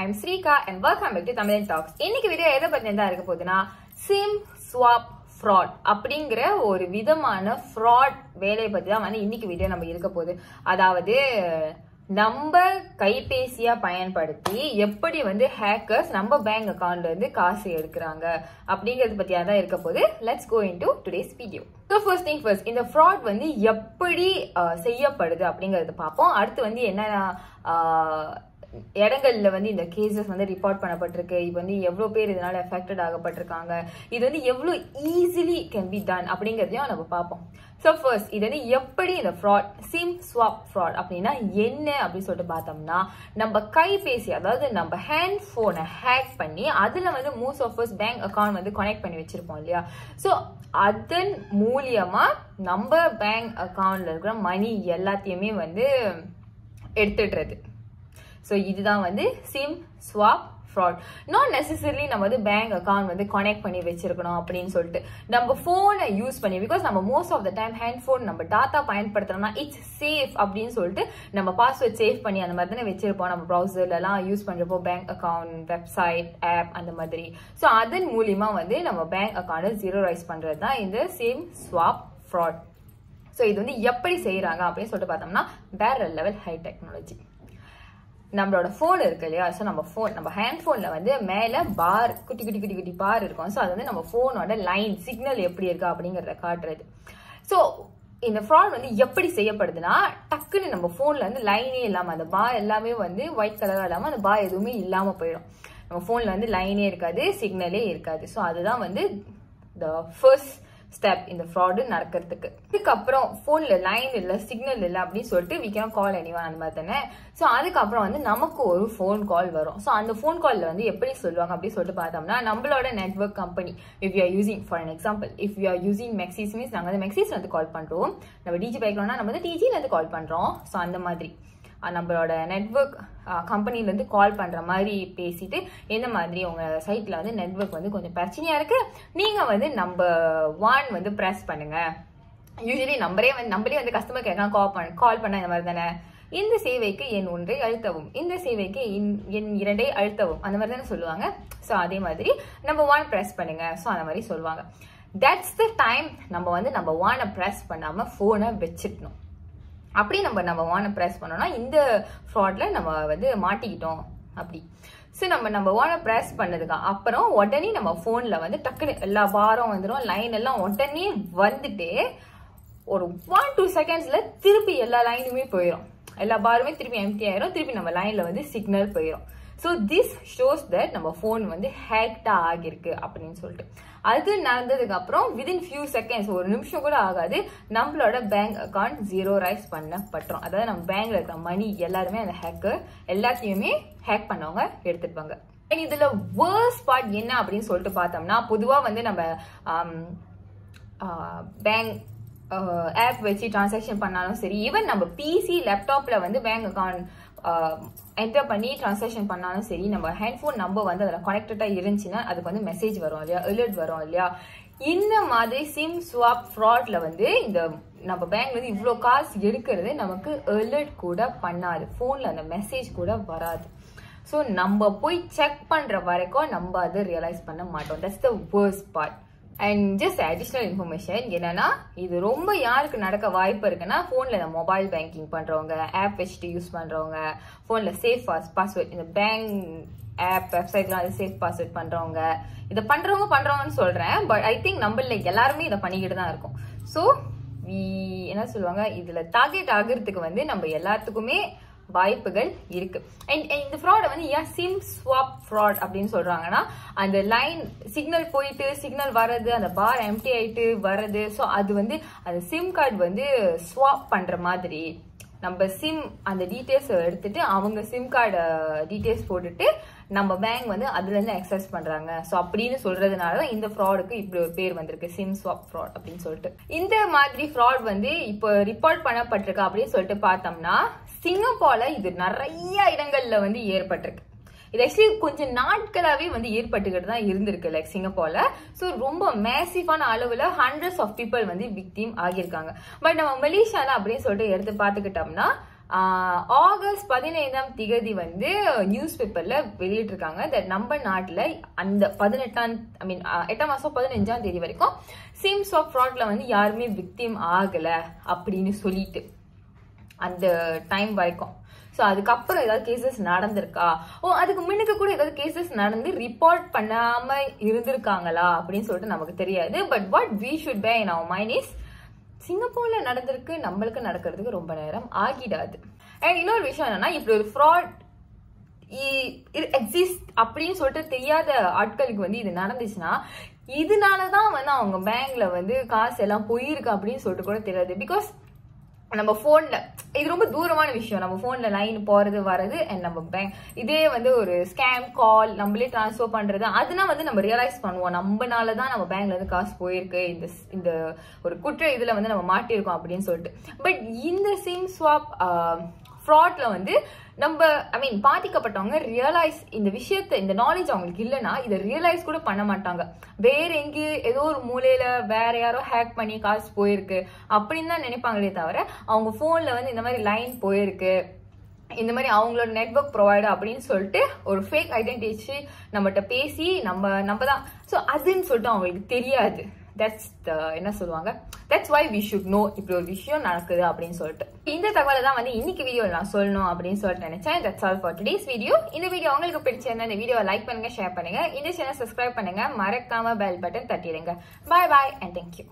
I'm Srika and welcome back to Tamil talks இன்னைக்கு video எதை பத்தி தான் இருக்க போகுதுன்னா சிம் ஸ்வாப் ஃப்ராட் அப்படிங்கிற ஒரு விதமான ஃப்ராட் வேலையை பத்தி தான் வந்து இன்னைக்கு வீடியோ நம்ம இருக்க போகுது. அதாவது நம்ம கைபேசியா பயன்படுத்தி எப்படி வந்து ஹேக்கர்ஸ் நம்ம பேங்க் அக்கவுண்ட்ல இருந்து காசு எடுக்கிறாங்க அப்படிங்கறது பத்தியா தான் இருக்க போகுது. Let's go into today's video so first thing first இந்த ஃப்ராட் வந்து எப்படி செய்யப்படுது அப்படிங்கறத பார்ப்போம். அடுத்து வந்து என்ன இடங்கள்ல வந்து இந்த கேசஸ் வந்து ரிப்போர்ட் பண்ணப்பட்டிருக்கு. இது வந்து எவ்வளோ பேர் இதனால எஃபெக்டட் ஆகப்பட்டிருக்காங்க. இது வந்து எவ்வளோ ஈஸிலி கேன் பி டன் அப்படிங்கிறதையும் நம்ம பார்ப்போம். ஸோ ஃபர்ஸ்ட் இது வந்து எப்படி இந்த ஃப்ராட் சிம் ஸ்வாப் ஃப்ராட் அப்படின்னா என்ன அப்படின்னு சொல்லிட்டு பார்த்தோம்னா நம்ம கைபேசி அதாவது நம்ம ஹேண்ட் ஃபோனை ஹேக் பண்ணி அதில் வந்து most of first bank account வந்து கனெக்ட் பண்ணி வச்சிருப்போம் இல்லையா? ஸோ அதன் மூலியமா நம்ம பேங்க் அக்கௌண்ட்டில் இருக்கிற மணி எல்லாத்தையுமே வந்து எடுத்துடுறது. ஸோ இதுதான் வந்து SIM swap fraud not necessarily நம்ம வந்து பேங்க் அக்கவுண்ட் வந்து கனெக்ட் பண்ணி வச்சிருக்கணும் அப்படின்னு சொல்லிட்டு. நம்ம ஃபோனை யூஸ் பண்ணி பிகாஸ் நம்ம most of the time hand phone நம்ம டாட்டா பயன்படுத்துறோம்னா இட்ஸ் சேஃப் அப்படின்னு சொல்லிட்டு நம்ம பாஸ்வேர்ட் சேவ் பண்ணி அந்த மாதிரி தானே வச்சிருப்போம். நம்ம ப்ரௌசர்லாம் யூஸ் பண்ணுறப்போ பேங்க் அக்கவுண்ட் வெப்சைட் ஆப் அந்த மாதிரி. ஸோ அதன் மூலியமா வந்து நம்ம பேங்க் அக்கௌண்ட்டை ஜீரோ ரைஸ் பண்ணுறது தான் இந்த சேம் ஸ்வாப் ஃப்ராட் ஸோ இது வந்து எப்படி செய்கிறாங்க அப்படின்னு சொல்லிட்டு பார்த்தோம்னா வேற லெவல் ஹை டெக்னாலஜி நம்மளோட ஃபோன் இருக்கு இல்லையா? ஸோ நம்ம ஃபோன் நம்ம ஹேண்ட் ஃபோனில் வந்து மேலே பார் குட்டி குட்டி குட்டி குட்டி பார் இருக்கும். ஸோ அது வந்து நம்ம ஃபோனோட லைன் சிக்னல் எப்படி இருக்கு அப்படிங்கிறத காட்டுறது. ஸோ இந்த ஃப்ராட் வந்து எப்படி செய்யப்படுதுன்னா டக்குன்னு நம்ம ஃபோனில் வந்து லைனே இல்லாமல் அந்த பார் எல்லாமே வந்து ஒயிட் கலராக இல்லாமல் அந்த பார் எதுவுமே இல்லாமல் போயிடும். நம்ம ஃபோனில் வந்து லைனே இருக்காது சிக்னலே இருக்காது. ஸோ அதுதான் வந்து த ஃபர்ஸ்ட் ஸ்டெப் இந்த ஃப்ராடு நடக்கிறதுக்கு. இதுக்கப்புறம் ஃபோன்ல லைன் இல்லை சிக்னல் இல்லை அப்படின்னு சொல்லிட்டு வி கேன் கால் எனிவன் அந்த மாதிரி தானே? ஸோ அதுக்கப்புறம் வந்து நமக்கு ஒரு ஃபோன் கால் வரும். ஸோ அந்த ஃபோன் காலில் வந்து எப்படி சொல்லுவாங்க அப்படின்னு சொல்லிட்டு பார்த்தோம்னா நம்மளோட network company if you are using for an example if you are using Maxis means நாங்கள் வந்து மெக்சிஸ்ல இருந்து கால் பண்ணுறோம் நம்ம டிஜி பைக்கிறோம்னா நம்ம வந்து டிஜில இருந்து கால் பண்ணுறோம் ஸோ அந்த மாதிரி. நம்மளோட நெட்ஒர்க் கம்பெனிலேருந்து கால் பண்ணுற மாதிரி பேசிட்டு எந்த மாதிரி உங்கள் சைட்டில் வந்து நெட்ஒர்க் வந்து கொஞ்சம் பிரச்சனையாக இருக்குது நீங்கள் வந்து நம்ம ஒன் வந்து ப்ரெஸ் பண்ணுங்கள் யூஸ்வலி நம்பரே வந்து நம்மளே வந்து கஸ்டமர் கேட்கலாம் கால் பண்ண கால் பண்ண இந்த மாதிரி தானே? இந்த சேவைக்கு என் ஒன்றை அழுத்தவும் இந்த சேவைக்கு இன்- இரண்டை அழுத்தவும் அந்த மாதிரி தானே சொல்லுவாங்க? ஸோ அதே மாதிரி நம்ம ஒன் ப்ரெஸ் பண்ணுங்க. ஸோ அந்த மாதிரி சொல்லுவாங்க. தட்ஸ் த டைம் நம்ம வந்து நம்ம ஒனை ப்ரெஸ் பண்ணாமல் ஃபோனை வச்சிடணும் அப்படி நம்ம நம்ம வானை ப்ரெஸ் பண்ணோம்னா இந்த ஃப்ராட்ல நம்ம வந்து மாட்டிக்கிட்டோம். அப்படி. ஸோ நம்ம நம்ம வானை ப்ரெஸ் பண்ணதுக்கு அப்புறம் உடனே நம்ம ஃபோன்ல வந்து டக்குனு எல்லா பாரம் வந்துடும் லைன் எல்லாம் உடனே வந்துட்டு ஒரு ஒன் டூ செகண்ட்ஸ்ல திருப்பி எல்லா லைனுமே போயிடும் எல்லா பாருமே திருப்பி எம்டி ஆயிரும். திருப்பி நம்ம லைன்ல வந்து சிக்னல் போயிடும் ஸோ திஸ் ஷோஸ் தட் நம்ம ஃபோன் வந்து ஹேக்டா ஆகிருக்கு அப்படின்னு சொல்லிட்டு. அது நடந்ததுக்கு அப்புறம் விதின் ஃபியூ செகண்ட்ஸ் ஒரு நிமிஷம் கூட ஆகாது. நம்மளோட பேங்க் அக்கவுண்ட் ஜீரோ ரைஸ் பண்ணப்பட்டோம். அதாவது நம்ம பேங்க்ல இருக்கிற மணி எல்லாருமே அந்த ஹேக்கர் எல்லாத்தையுமே ஹேக் பண்ணவங்க எடுத்துப்பாங்க அண்ட் இதுல வேர்ஸ்ட் பார்ட் என்ன அப்படின்னு சொல்லிட்டு பார்த்தோம்னா பொதுவா வந்து நம்ம um, uh, bank app uh, வச்சு டிரான்சாக்ஷன் பண்ணாலும் சரி ஈவன் நம்ம பிசி லேப்டாப்ல வந்து பேங்க் அக்கௌண்ட் என்டர் பண்ணி டிரான்ஸ்லேஷன் பண்ணாலும் சரி நம்ம ஹேண்ட்ஃபோன் நம்பர் வந்து அதில் கனெக்டடாக இருந்துச்சுன்னா அதுக்கு வந்து மெசேஜ் வரும் இல்லையா? அலர்ட் வரும் இல்லையா? இந்த மாதிரி சிம் ஸ்வாப் ஃப்ராட்ல வந்து இந்த நம்ம பேங்க்ல இருந்து இவ்வளோ காசு எடுக்கிறது நமக்கு அலர்ட் கூட பண்ணாது. ஃபோனில் அந்த மெசேஜ் கூட வராது. ஸோ நம்ம போய் செக் பண்ணுற வரைக்கும் நம்ம அதை ரியலைஸ் பண்ண மாட்டோம். That's the worst part and just additional information என்னன்னா இது ரொம்ப யாருக்கு நடக்க வாய்ப்பு இருக்குன்னா ஃபோனில் இந்த மொபைல் பேங்கிங் பண்ணுறவங்க ஆப் வச்சுட்டு யூஸ் பண்ணுறவங்க ஃபோனில் சேஃப் பாஸ்வேர்ட் இந்த பேங்க் ஆப் வெப்சைட்லாம் அது சேஃப் பாஸ்வேர்ட் பண்ணுறவங்க இதை பண்ணுறவங்க பண்ணுறவங்கன்னு சொல்கிறேன் பட் ஐ திங்க் நம்மள எல்லாருமே இதை பண்ணிக்கிட்டு தான் இருக்கோம். ஸோ என்ன சொல்லுவாங்க இதில் டார்கெட் ஆகிறதுக்கு வந்து நம்ம எல்லாத்துக்குமே வாய்ப்புகள் இருக்கு. அண்ட் இந்த ஃப்ராடை வந்து ஏன் சிம் ஸ்வாப் ஃப்ராட் அப்படின்னு சொல்றாங்கன்னா அந்த லைன் சிக்னல் போயிட்டு சிக்னல் வர்றது அந்த பார் எம்டி ஆயிட்டு வர்றது ஸோ அது வந்து அந்த சிம் கார்டு வந்து ஸ்வாப் பண்ற மாதிரி. நம்ம சிம் அந்த டீட்டெயில்ஸ் எடுத்துட்டு அவங்க சிம் கார்டு டீட்டெயில்ஸ் போட்டுட்டு நம்ம பேங்க் வந்து அதுல இருந்து அக்சஸ் பண்றாங்க. ஸோ அப்படின்னு சொல்றதுனால தான் இந்த ஃப்ராடுக்கு இப்படி ஒரு பேர் வந்திருக்கு. சிம் ஸ்வாப் ஃப்ராட் அப்படின்னு சொல்லிட்டு. இந்த மாதிரி ஃப்ராட் வந்து இப்போ ரிப்போர்ட் பண்ணப்பட்டிருக்கு அப்படின்னு சொல்லிட்டு பார்த்தோம்னா சிங்கப்பூர்ல இது நிறைய இடங்கள்ல வந்து ஏற்பட்டிருக்கு. இது ஆக்சுவலி கொஞ்சம் நாட்களாவே வந்து ஏற்பட்டுக்கிட்டு தான் இருந்திருக்கு லைக் சிங்கப்பூர்ல. ஸோ ரொம்ப மேசிவான அளவுல ஹண்ட்ரட்ஸ் ஆஃப் பீப்புள் வந்து விக்டீம் ஆகியிருக்காங்க. பட் நம்ம மலேசியால அப்படின்னு சொல்லிட்டு எடுத்து பார்த்துக்கிட்டோம்னா ஆகஸ்ட் பதினைந்தாம் திகதி வந்து நியூஸ் பேப்பர்ல வெளியிட்டிருக்காங்க. தட் நம்ம நாட்டில் அந்த பதினெட்டாம் ஐ மீன் எட்டாம் மாசம் பதினஞ்சாம் தேதி வரைக்கும் சிம்ஸ் ஆஃப் ஃப்ராட்ல வந்து யாருமே விக்டிம் ஆகல அப்படின்னு சொல்லிட்டு அந்த டைம் வரைக்கும். ஸோ அதுக்கப்புறம் ஏதாவது கேசஸ் நடந்திருக்கா? ஓ அதுக்கு முன்னுக்கு கூட ஏதாவது கேசஸ் நடந்து ரிப்போர்ட் பண்ணாம இருந்திருக்காங்களா? அப்படின்னு சொல்லிட்டு நமக்கு தெரியாது. But what we should pay in our mind is சிங்கப்பூர்ல நடந்திருக்கு நம்மளுக்கு நடக்கிறதுக்கு ரொம்ப நேரம் ஆகிடாது. அண்ட் இன்னொரு விஷயம் என்னன்னா இப்படி ஒரு ஃப்ராட் எக்ஸிஸ்ட் அப்படின்னு சொல்லிட்டு தெரியாத ஆட்களுக்கு வந்து இது நடந்துச்சுன்னா இதனாலதான் வந்து அவங்க பேங்க்ல வந்து காசு எல்லாம் போயிருக்கு அப்படின்னு சொல்லிட்டு கூட தெரியாது. பிகாஸ் நம்ம ஃபோனில் இது ரொம்ப தூரமான விஷயம். நம்ம ஃபோனில் லைன் போகிறது வர்றது அண்ட் நம்ம பேங்க் இதே வந்து ஒரு ஸ்கேம் கால் நம்மளே ட்ரான்ஸ்ஃபர் பண்ணுறது அதுனா வந்து நம்ம ரியலைஸ் பண்ணுவோம். நம்மனால தான் நம்ம பேங்க்ல இருந்து காசு போயிருக்கு. இந்த இந்த ஒரு குற்ற இதில் வந்து நம்ம மாட்டியிருக்கோம் அப்படின்னு சொல்லிட்டு. பட் இந்த சிம் ஸ்வாப் ஃப்ராட்ல வந்து நம்ம ஐ மீன் பாதிக்கப்பட்டவங்க ரியலைஸ் இந்த விஷயத்த இந்த நாலேஜ் அவங்களுக்கு இல்லைன்னா இதை ரியலைஸ் கூட பண்ண மாட்டாங்க. வேற எங்கேயும் ஏதோ ஒரு மூலையில வேற யாரோ ஹேக் பண்ணி காசு போயிருக்கு அப்படின்னு தான் நினைப்பாங்களே தவிர அவங்க ஃபோனில் வந்து இந்த மாதிரி லைன் போயிருக்கு இந்த மாதிரி அவங்களோட நெட்ஒர்க் ப்ரொவைடர் அப்படின்னு சொல்லிட்டு ஒரு ஃபேக் ஐடென்டிட்டி நம்மகிட்ட பேசி நம்ம நம்ம தான். ஸோ அதுன்னு சொல்லிட்டு அவங்களுக்கு தெரியாது. தட்ஸ் த என்ன சொல்லுவாங்க? That's why we should know இப்படி ஒரு விஷயம் நடக்குது அப்படின்னு சொல்லிட்டு. இந்த தகவலை தான் வந்து இன்னைக்கு வீடியோவில் நான் சொல்லணும் அப்படின்னு சொல்லிட்டு நினைச்சேன். That's all for today's video இந்த வீடியோ உங்களுக்கு பிடிச்சிருந்தா இந்த வீடியோவை லைக் பண்ணுங்க ஷேர் பண்ணுங்க. இந்த சேனல் சப்ஸ்கிரைப் பண்ணுங்க. மறக்காம bell button தட்டிடுங்க. Bye bye and thank you